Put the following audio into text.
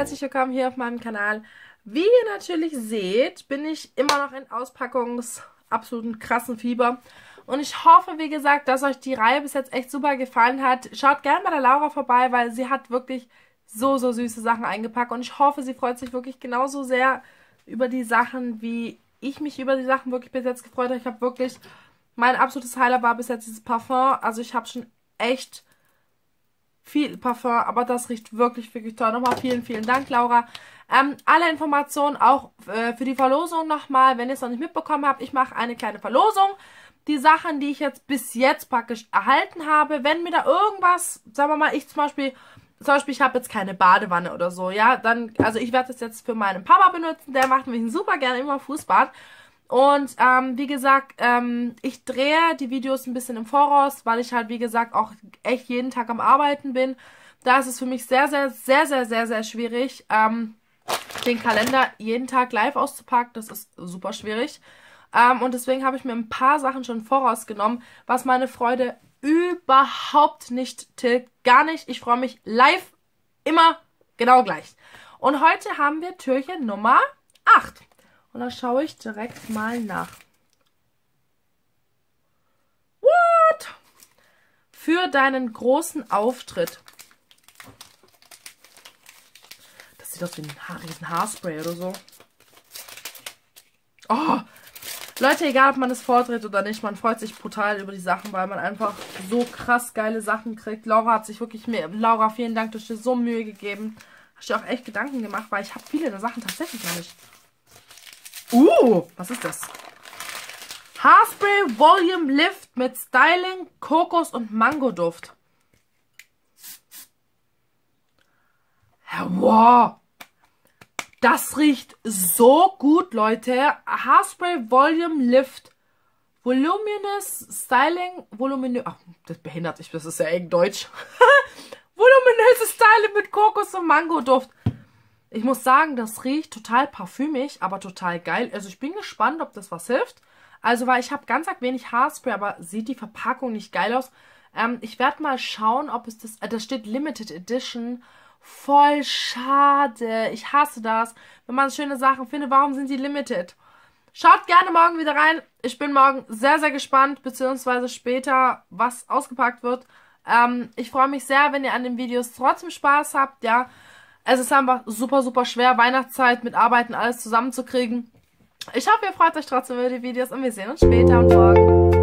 herzlich willkommen hier auf meinem Kanal. Wie ihr natürlich seht, bin ich immer noch in Auspackungs absoluten krassen Fieber. Und ich hoffe, wie gesagt, dass euch die Reihe bis jetzt echt super gefallen hat. Schaut gerne bei der Laura vorbei, weil sie hat wirklich so, so süße Sachen eingepackt. Und ich hoffe, sie freut sich wirklich genauso sehr über die Sachen, wie ich mich über die Sachen wirklich bis jetzt gefreut habe. Ich habe wirklich, mein absolutes Highlight war bis jetzt dieses Parfum. Also ich habe schon echt viel Parfum, aber das riecht wirklich, wirklich toll. Nochmal vielen, vielen Dank, Laura. Ähm, alle Informationen auch äh, für die Verlosung nochmal, wenn ihr es noch nicht mitbekommen habt. Ich mache eine kleine Verlosung. Die Sachen, die ich jetzt bis jetzt praktisch erhalten habe, wenn mir da irgendwas, sagen wir mal, ich zum Beispiel, zum Beispiel, ich habe jetzt keine Badewanne oder so, ja, dann, also ich werde das jetzt für meinen Papa benutzen, der macht mich super gerne immer Fußbad. Und ähm, wie gesagt, ähm, ich drehe die Videos ein bisschen im Voraus, weil ich halt, wie gesagt, auch echt jeden Tag am Arbeiten bin. Da ist es für mich sehr, sehr, sehr, sehr, sehr, sehr schwierig, ähm, den Kalender jeden Tag live auszupacken. Das ist super schwierig. Ähm, und deswegen habe ich mir ein paar Sachen schon vorausgenommen, was meine Freude überhaupt nicht tilgt. Gar nicht. Ich freue mich live immer genau gleich. Und heute haben wir Türchen Nummer 8. Und da schaue ich direkt mal nach. What? Für deinen großen Auftritt. Das sieht aus wie ein, Haar, Haarspray oder so. Oh, Leute, egal ob man es vordreht oder nicht, man freut sich brutal über die Sachen, weil man einfach so krass geile Sachen kriegt. Laura hat sich wirklich mehr. Laura, vielen Dank, du hast dir so Mühe gegeben. Hast dir auch echt Gedanken gemacht, weil ich habe viele der Sachen tatsächlich noch nicht. Uh, was ist das? Haarspray Volume Lift mit Styling, Kokos und Mango-Duft. Wow. Das riecht so gut, Leute. Haarspray Volume Lift. Voluminous Styling. Voluminös. Ach, das behindert sich. Das ist ja eng Deutsch. Voluminöses Styling mit Kokos und Mango-Duft. Ich muss sagen, das riecht total parfümig, aber total geil. Also ich bin gespannt, ob das was hilft. Also, weil ich habe ganz wenig Haarspray, aber sieht die Verpackung nicht geil aus. Ähm, ich werde mal schauen, ob es das... Äh, da steht Limited Edition. Voll schade. Ich hasse das. Wenn man schöne Sachen findet, warum sind die limited? Schaut gerne morgen wieder rein. Ich bin morgen sehr, sehr gespannt, beziehungsweise später, was ausgepackt wird. Ähm, ich freue mich sehr, wenn ihr an den Videos trotzdem Spaß habt, ja. Es ist einfach super, super schwer, Weihnachtszeit mit Arbeiten alles zusammenzukriegen. Ich hoffe, ihr freut euch trotzdem über die Videos und wir sehen uns später und morgen.